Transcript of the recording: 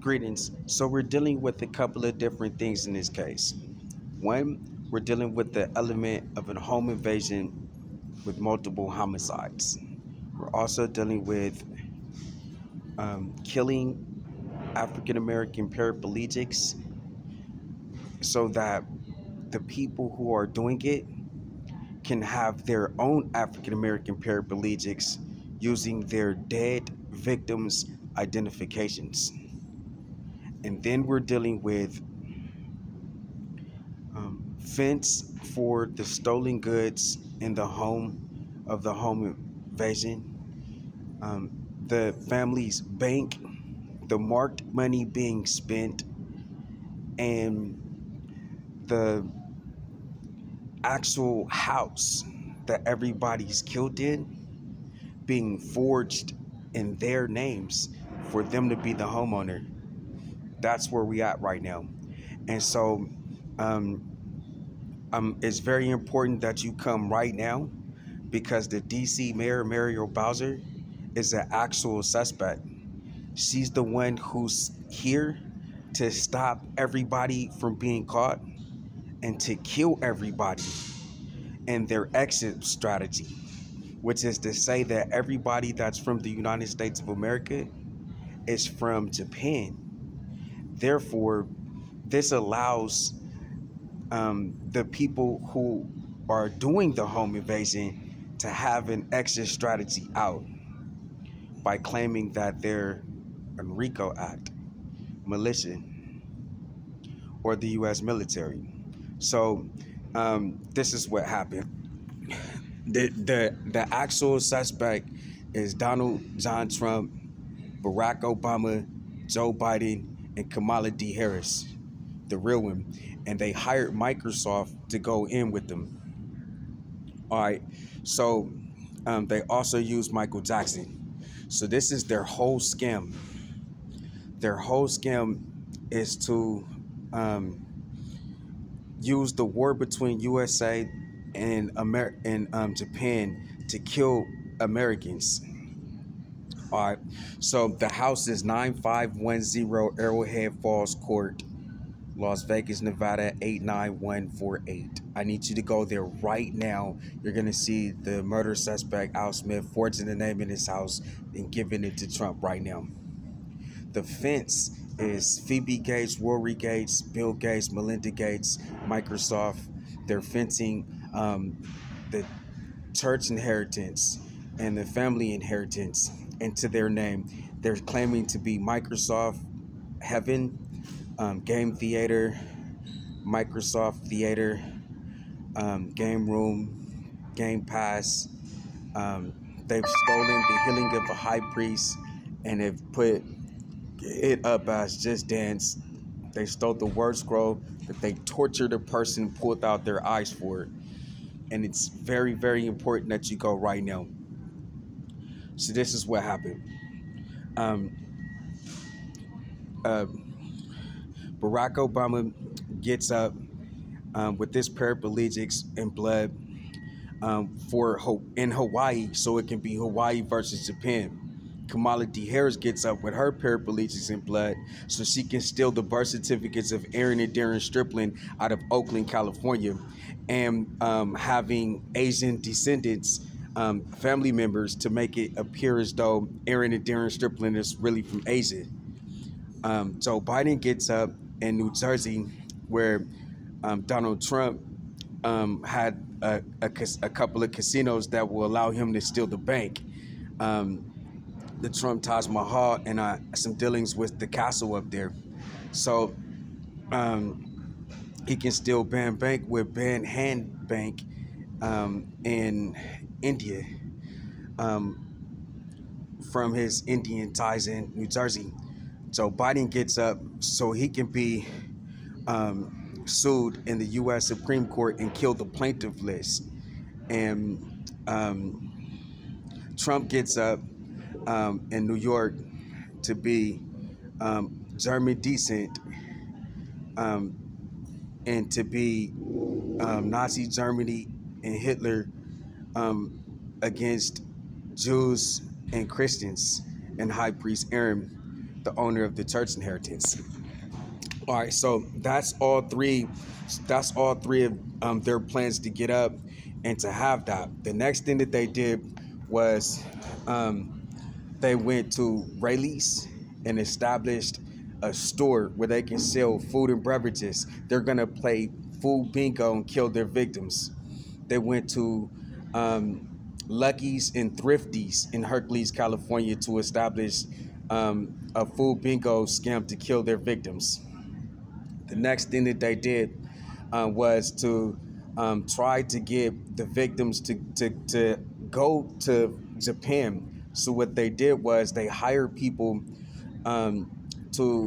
Greetings. So we're dealing with a couple of different things in this case. One, we're dealing with the element of a home invasion with multiple homicides. We're also dealing with um, killing African American paraplegics so that the people who are doing it can have their own African American paraplegics using their dead victims' identifications. And then we're dealing with um, fence for the stolen goods in the home of the home invasion, um, the family's bank, the marked money being spent, and the actual house that everybody's killed in being forged in their names for them to be the homeowner. That's where we at right now. And so um, um, it's very important that you come right now because the DC mayor, Muriel Bowser, is an actual suspect. She's the one who's here to stop everybody from being caught and to kill everybody and their exit strategy, which is to say that everybody that's from the United States of America is from Japan. Therefore, this allows um, the people who are doing the home invasion to have an exit strategy out by claiming that they're RICO Act, militia, or the U.S. military. So um, this is what happened. The, the the actual suspect is Donald John Trump, Barack Obama, Joe Biden, and Kamala D. Harris, the real one. And they hired Microsoft to go in with them. All right. So um, they also used Michael Jackson. So this is their whole scam. Their whole scam is to um, use the war between USA and Amer- and um, Japan to kill Americans. All right. So the house is 9510 Arrowhead Falls Court, Las Vegas, Nevada 89148. I need you to go there right now. You're going to see the murder suspect, Al Smith, forging the name in his house and giving it to Trump right now. The fence is Phoebe Gates, Rory Gates, Bill Gates, Melinda Gates, Microsoft. They're fencing um, the church inheritance and the family inheritance into their name. They're claiming to be Microsoft Heaven, um, Game Theater, Microsoft Theater, um, Game Room, Game Pass. Um, they've stolen the healing of a high priest and they've put it up as Just Dance. They stole the word scroll that they tortured a person, pulled out their eyes for it. And it's very, very important that you go right now. So this is what happened. Um, uh, Barack Obama gets up um, with this paraplegics and blood um, for in Hawaii, so it can be Hawaii versus Japan. Kamala D. Harris gets up with her paraplegics in blood so she can steal the birth certificates of Aaren and Darren Striplin out of Oakland, California, and um, having Asian descendants, um, family members, to make it appear as though Aaren and Darren Striplin is really from Asia. Um, so Biden gets up in New Jersey, where um, Donald Trump um, had a, a, a, couple of casinos that will allow him to steal the bank. Um, the Trump Taj Mahal and uh, some dealings with the castle up there. So um, he can still ban bank with ban hand bank um, in India um, from his Indian ties in New Jersey. So Biden gets up so he can be um, sued in the U.S. Supreme Court and kill the plaintiff list. And um, Trump gets up um, in New York to be um, German decent um, and to be um, Nazi Germany and Hitler um, against Jews and Christians and High Priest Aaron. the owner of the church inheritance. All right, so that's all three. That's all three of um, their plans to get up and to have that. The next thing that they did was um, they went to Raley's and established a store where they can sell food and beverages. They're gonna play food bingo and kill their victims. They went to um, Lucky's and Thrifty's in Hercules, California, to establish um, a food bingo scam to kill their victims. The next thing that they did uh, was to um, try to get the victims to, to, to go to Japan. So what they did was they hired people um, to